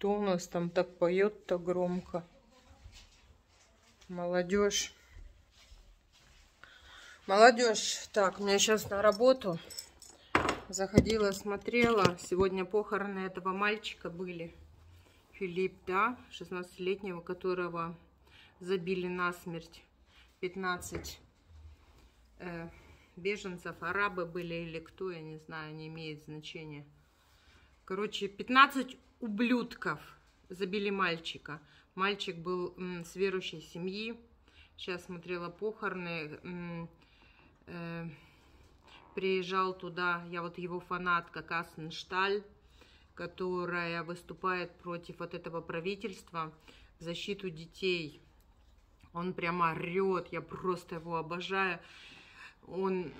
Кто у нас там так поет-то громко? Молодежь. Молодежь. Так, мне сейчас на работу. Заходила, смотрела. Сегодня похороны этого мальчика были. Филипп, да, 16-летнего, которого забили насмерть. 15 э, беженцев, арабы были или кто, я не знаю, не имеет значения. Короче, 15 ублюдков забили мальчика. Мальчик был м, с верующей семьи. Сейчас смотрела похороны. М, э, приезжал туда, я вот его фанатка Кассеншталь, которая выступает против вот этого правительства в защиту детей. Он прямо орет, я просто его обожаю. Он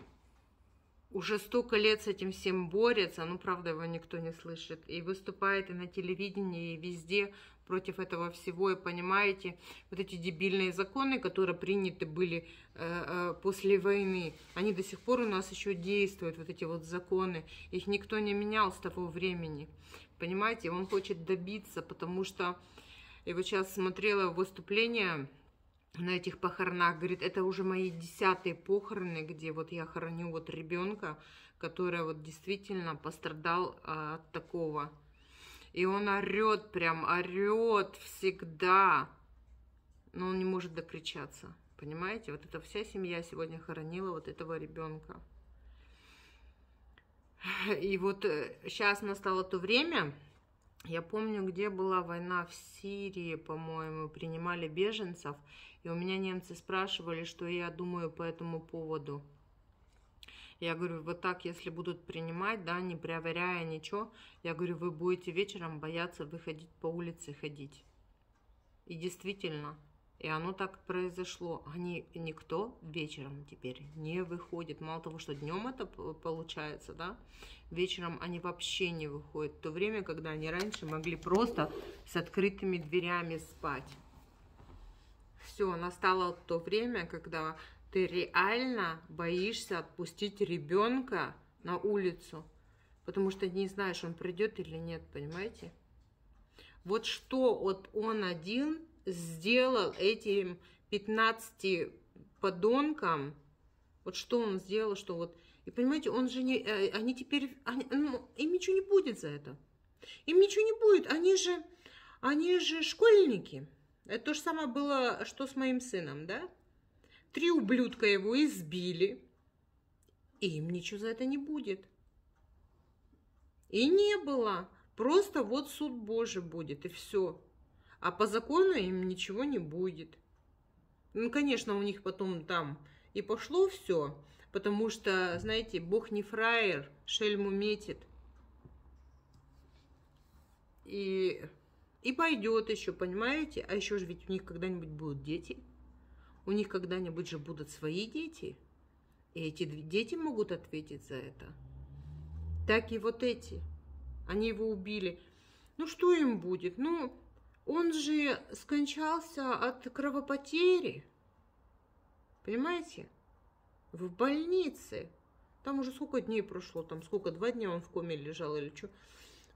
уже столько лет с этим всем борется, ну, правда, его никто не слышит, и выступает и на телевидении, и везде против этого всего, и понимаете, вот эти дебильные законы, которые приняты были э, э, после войны, они до сих пор у нас еще действуют, вот эти вот законы, их никто не менял с того времени, понимаете, он хочет добиться, потому что, я вот сейчас смотрела выступление, на этих похоронах, говорит, это уже мои десятые похороны, где вот я хороню вот ребенка, который вот действительно пострадал а, от такого. И он орет, прям орет всегда, но он не может докричаться. Понимаете, вот эта вся семья сегодня хоронила вот этого ребенка. И вот сейчас э, настало то время, я помню, где была война в Сирии, по-моему, принимали беженцев, и у меня немцы спрашивали, что я думаю по этому поводу. Я говорю, вот так, если будут принимать, да, не проверяя ничего, я говорю, вы будете вечером бояться выходить по улице ходить. И действительно, и оно так произошло. Они никто вечером теперь не выходит. Мало того, что днем это получается, да, вечером они вообще не выходят. То время, когда они раньше могли просто с открытыми дверями спать. Все, настало то время, когда ты реально боишься отпустить ребенка на улицу, потому что не знаешь, он придет или нет, понимаете? Вот что вот он один сделал этим 15 подонкам, вот что он сделал, что вот, и понимаете, он же не, э, они теперь, они, ну, им ничего не будет за это. Им ничего не будет, они же, они же школьники. Это то же самое было, что с моим сыном, да? Три ублюдка его избили, и им ничего за это не будет. И не было. Просто вот суд Божий будет, и все а по закону им ничего не будет. Ну, конечно, у них потом там и пошло все, потому что, знаете, Бог не фраер, шельму метит. И, и пойдет еще, понимаете? А еще же ведь у них когда-нибудь будут дети. У них когда-нибудь же будут свои дети. И эти дети могут ответить за это. Так и вот эти. Они его убили. Ну, что им будет? Ну, он же скончался от кровопотери. Понимаете? В больнице. Там уже сколько дней прошло, там сколько, два дня он в коме лежал или что.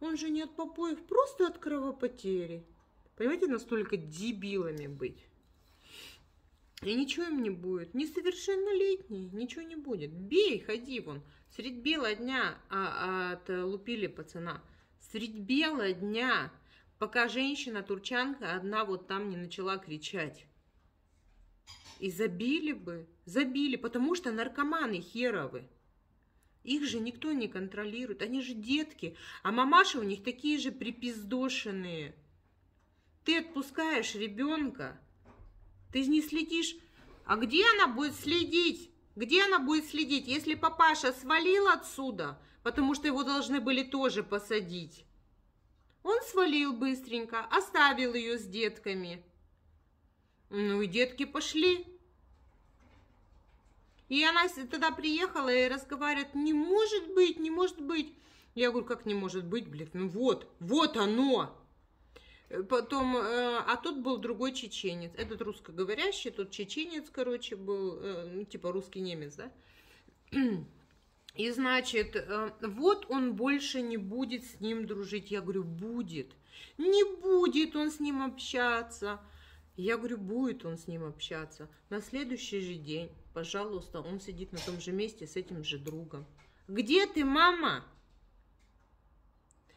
Он же не от попоев, просто от кровопотери. Понимаете, настолько дебилами быть. И ничего им не будет. Несовершеннолетний, ничего не будет. Бей, ходи вон. Средь бела дня а, а, отлупили пацана. Средь бела дня пока женщина-турчанка одна вот там не начала кричать. И забили бы, забили, потому что наркоманы херовы. Их же никто не контролирует, они же детки, а мамаши у них такие же припиздошенные. Ты отпускаешь ребенка, ты не следишь, а где она будет следить? Где она будет следить, если папаша свалил отсюда, потому что его должны были тоже посадить? Он свалил быстренько, оставил ее с детками. Ну и детки пошли. И она тогда приехала и разговаривает, не может быть, не может быть. Я говорю, как не может быть, блядь, ну вот, вот оно. Потом, э, а тут был другой чеченец. Этот русскоговорящий, тут чеченец, короче, был, э, ну, типа русский немец, да. И значит, э, вот он больше не будет с ним дружить. Я говорю, будет. Не будет он с ним общаться. Я говорю, будет он с ним общаться. На следующий же день, пожалуйста, он сидит на том же месте с этим же другом. Где ты, мама?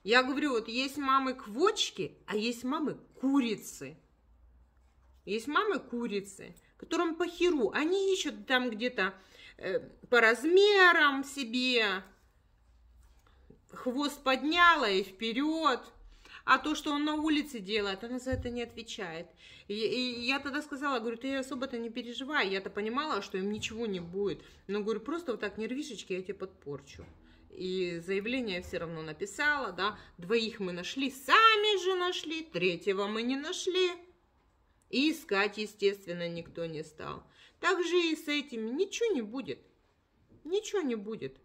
Я говорю, вот есть мамы квочки, а есть мамы курицы. Есть мамы курицы, которым по херу. Они ищут там где-то по размерам себе. Хвост подняла и вперед. А то, что он на улице делает, она за это не отвечает. И, и я тогда сказала, говорю, ты особо-то не переживай. Я-то понимала, что им ничего не будет. Но, говорю, просто вот так нервишечки я тебе подпорчу. И заявление все равно написала, да. Двоих мы нашли, сами же нашли, третьего мы не нашли. И искать, естественно, никто не стал. Так же и с этим ничего не будет. Ничего не будет.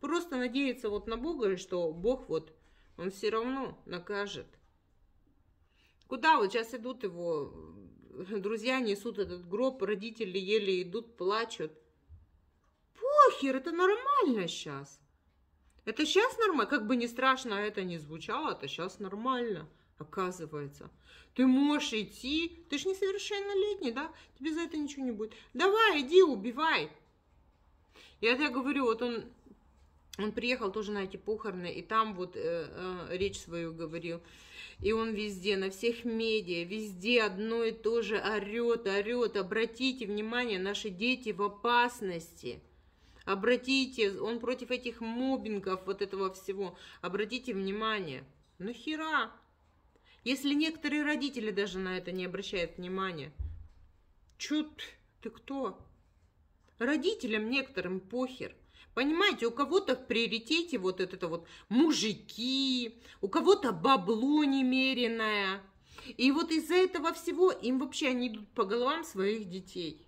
Просто надеяться вот на Бога, что Бог вот он все равно накажет. Куда вот сейчас идут его, друзья несут этот гроб, родители еле идут, плачут. Похер, это нормально сейчас. Это сейчас нормально, как бы не страшно это не звучало, это сейчас нормально, оказывается. Ты можешь идти, ты же несовершеннолетний, да? Тебе за это ничего не будет. Давай, иди, убивай. Я тебе говорю, вот он он приехал тоже на эти похороны, и там вот э, э, речь свою говорил. И он везде, на всех медиа, везде одно и то же орет, орет. Обратите внимание, наши дети в опасности. Обратите, он против этих мобингов, вот этого всего. Обратите внимание. Ну хера. Если некоторые родители даже на это не обращают внимания. Чё ты, ты кто? Родителям некоторым похер. Понимаете, у кого-то в приоритете вот это вот мужики, у кого-то бабло немеренное. И вот из-за этого всего им вообще они идут по головам своих детей.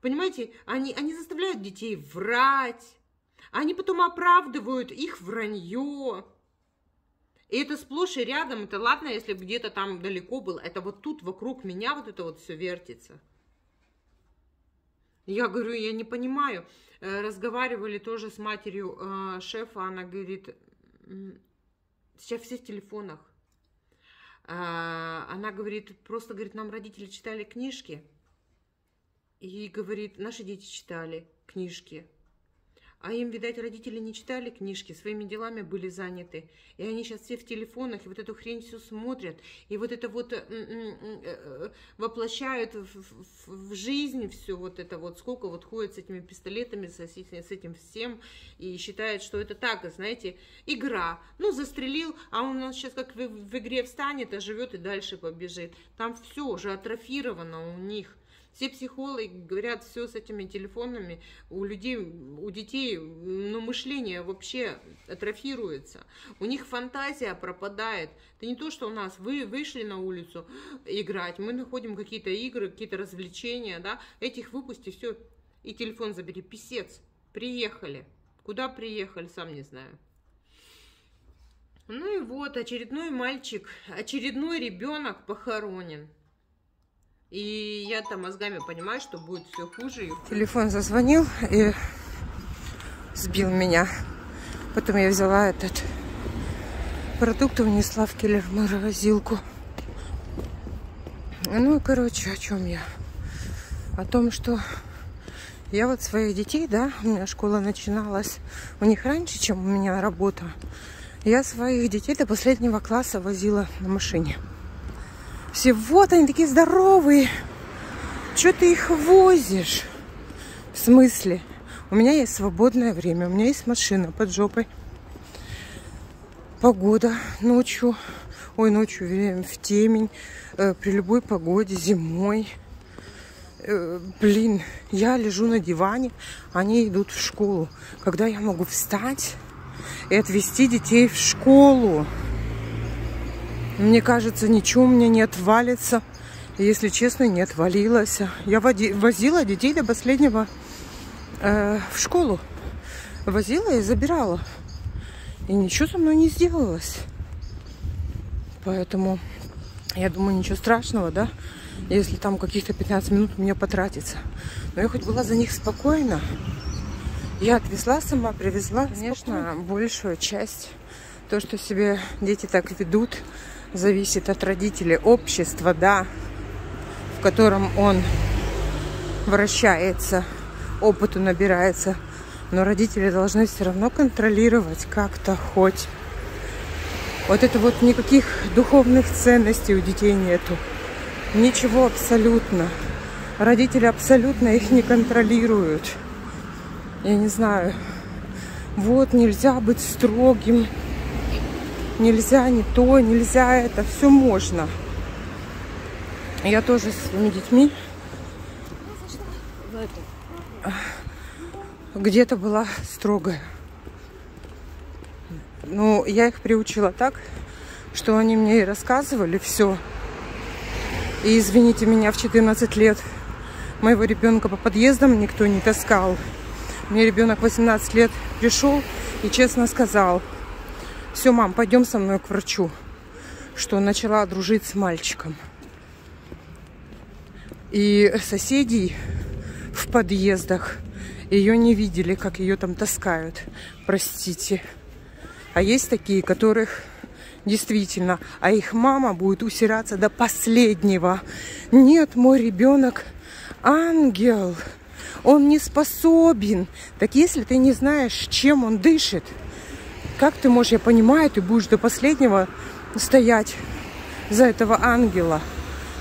Понимаете, они, они заставляют детей врать, они потом оправдывают их вранье. И это сплошь и рядом, это ладно, если где-то там далеко было, это вот тут вокруг меня вот это вот все вертится. Я говорю, я не понимаю. Э, разговаривали тоже с матерью э, шефа, она говорит, сейчас все в телефонах. А, она говорит, просто, говорит, нам родители читали книжки. И говорит, наши дети читали книжки. А им, видать, родители не читали книжки, своими делами были заняты. И они сейчас все в телефонах, и вот эту хрень все смотрят. И вот это вот э, э, воплощают в, в, жизнь все вот это вот. Сколько вот ходят с этими пистолетами, с, этим всем. И считают, что это так, знаете, игра. Ну, застрелил, а он у нас сейчас как в игре встанет, а живет и дальше побежит. Там все уже атрофировано у них. Все психологи говорят, все с этими телефонами, у людей, у детей, ну, мышление вообще атрофируется. У них фантазия пропадает. Это не то, что у нас, вы вышли на улицу играть, мы находим какие-то игры, какие-то развлечения, да, этих выпусти, все, и телефон забери, писец, приехали. Куда приехали, сам не знаю. Ну и вот, очередной мальчик, очередной ребенок похоронен. И я там мозгами понимаю, что будет все хуже. Телефон зазвонил и сбил меня. Потом я взяла этот продукт, унесла в киллер морозилку. Ну, короче, о чем я? О том, что я вот своих детей, да, у меня школа начиналась у них раньше, чем у меня работа. Я своих детей до последнего класса возила на машине. Все, вот они такие здоровые. Что ты их возишь? В смысле? У меня есть свободное время, у меня есть машина под жопой. Погода ночью, ой, ночью время в темень, э, при любой погоде, зимой. Э, блин, я лежу на диване, они идут в школу. Когда я могу встать и отвезти детей в школу? Мне кажется, ничего у меня не отвалится. Если честно, не отвалилось. Я води, возила детей до последнего э, в школу. Возила и забирала. И ничего со мной не сделалось. Поэтому я думаю, ничего страшного, да, если там каких-то 15 минут у меня потратится. Но я хоть была за них спокойна. Я отвезла сама, привезла. Конечно, большую часть, то, что себе дети так ведут, зависит от родителей, общества, да, в котором он вращается, опыту набирается. Но родители должны все равно контролировать как-то хоть. Вот это вот никаких духовных ценностей у детей нету. Ничего абсолютно. Родители абсолютно их не контролируют я не знаю, вот нельзя быть строгим, нельзя не то, нельзя это, все можно. Я тоже с своими детьми где-то была строгая. Ну, я их приучила так, что они мне и рассказывали все. И извините меня, в 14 лет моего ребенка по подъездам никто не таскал. Мне ребенок 18 лет пришел и честно сказал, все, мам, пойдем со мной к врачу, что начала дружить с мальчиком. И соседей в подъездах ее не видели, как ее там таскают. Простите. А есть такие, которых действительно, а их мама будет усираться до последнего. Нет, мой ребенок ангел он не способен. Так если ты не знаешь, чем он дышит, как ты можешь, я понимаю, ты будешь до последнего стоять за этого ангела.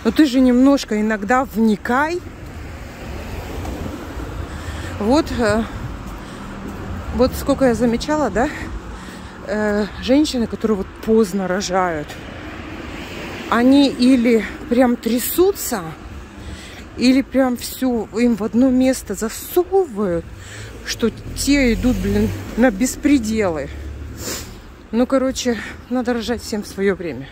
Но ты же немножко иногда вникай. Вот, э, вот сколько я замечала, да, э, женщины, которые вот поздно рожают, они или прям трясутся, или прям все им в одно место засовывают, что те идут, блин, на беспределы. Ну, короче, надо рожать всем в свое время.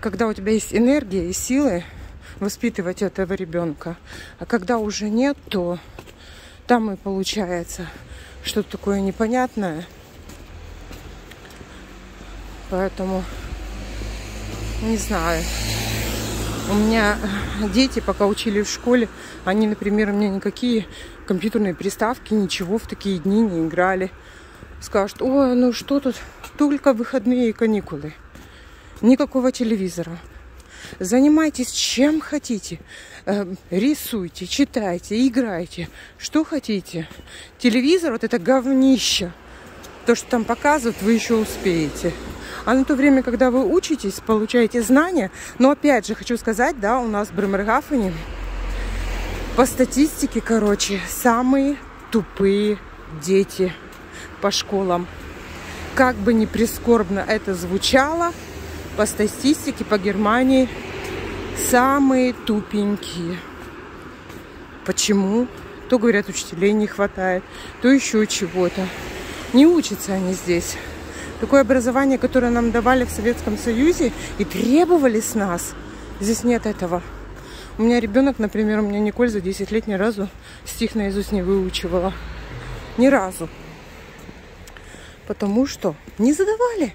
Когда у тебя есть энергия и силы воспитывать этого ребенка. А когда уже нет, то там и получается что-то такое непонятное. Поэтому не знаю. У меня дети, пока учили в школе, они, например, у меня никакие компьютерные приставки, ничего в такие дни не играли. Скажут, ой, ну что тут, только выходные и каникулы. Никакого телевизора. Занимайтесь чем хотите. Э, рисуйте, читайте, играйте. Что хотите. Телевизор, вот это говнище. То, что там показывают, вы еще успеете. А на то время, когда вы учитесь, получаете знания, но опять же хочу сказать, да, у нас в Бремергафене по статистике, короче, самые тупые дети по школам. Как бы ни прискорбно это звучало, по статистике по Германии самые тупенькие. Почему? То говорят, учителей не хватает, то еще чего-то. Не учатся они здесь такое образование, которое нам давали в Советском Союзе и требовали с нас. Здесь нет этого. У меня ребенок, например, у меня Николь за 10 лет ни разу стих наизусть не выучивала. Ни разу. Потому что не задавали.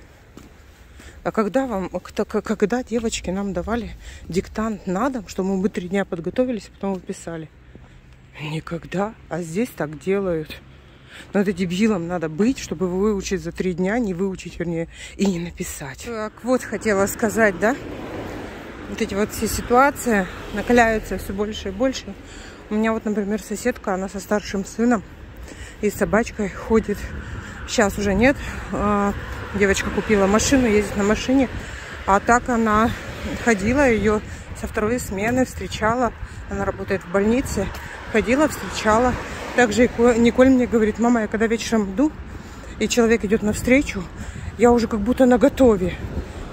А когда вам, когда девочки нам давали диктант на дом, что мы три дня подготовились, потом выписали? Никогда. А здесь так делают. Надо дебилом надо быть, чтобы выучить за три дня, не выучить, вернее, и не написать. Так, вот хотела сказать, да? Вот эти вот все ситуации накаляются все больше и больше. У меня вот, например, соседка, она со старшим сыном и собачкой ходит. Сейчас уже нет. А, девочка купила машину, ездит на машине. А так она ходила, ее со второй смены встречала. Она работает в больнице. Ходила, встречала. Также Николь мне говорит, мама, я когда вечером иду, и человек идет навстречу, я уже как будто на готове.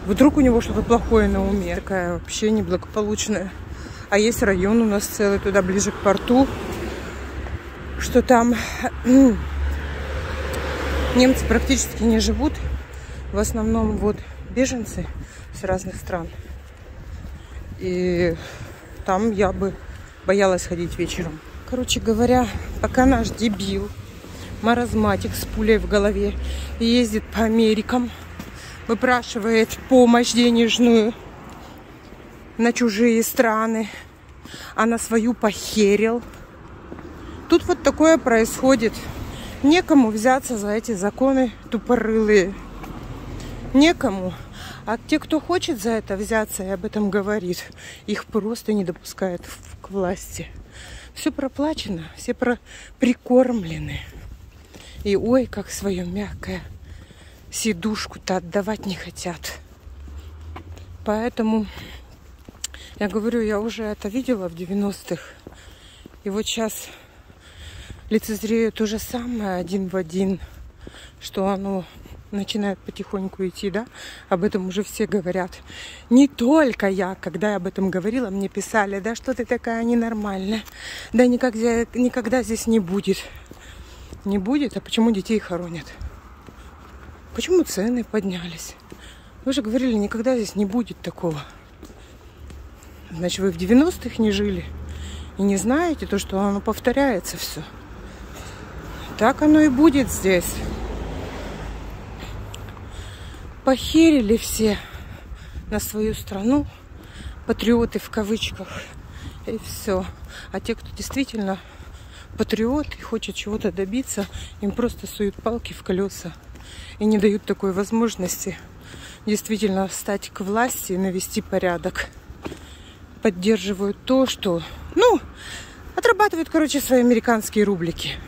Вдруг у него что-то плохое на уме. Такая вообще неблагополучная. А есть район у нас целый, туда ближе к порту, что там немцы практически не живут. В основном вот беженцы с разных стран. И там я бы боялась ходить вечером. Короче говоря, пока наш дебил, маразматик с пулей в голове, ездит по Америкам, выпрашивает помощь денежную на чужие страны, а на свою похерил, тут вот такое происходит. Некому взяться за эти законы тупорылые. Некому. А те, кто хочет за это взяться и об этом говорит, их просто не допускают к власти. Все проплачено, все про прикормлены. И ой, как свое мягкое сидушку-то отдавать не хотят. Поэтому я говорю, я уже это видела в 90-х. И вот сейчас лицезрею то же самое один в один, что оно начинает потихоньку идти, да, об этом уже все говорят. Не только я, когда я об этом говорила, мне писали, да, что ты такая ненормальная, да никогда, никогда здесь не будет. Не будет, а почему детей хоронят? Почему цены поднялись? Вы же говорили, никогда здесь не будет такого. Значит, вы в 90-х не жили и не знаете то, что оно повторяется все. Так оно и будет здесь похерили все на свою страну, патриоты в кавычках, и все. А те, кто действительно патриот и хочет чего-то добиться, им просто суют палки в колеса и не дают такой возможности действительно встать к власти и навести порядок. Поддерживают то, что, ну, отрабатывают, короче, свои американские рублики.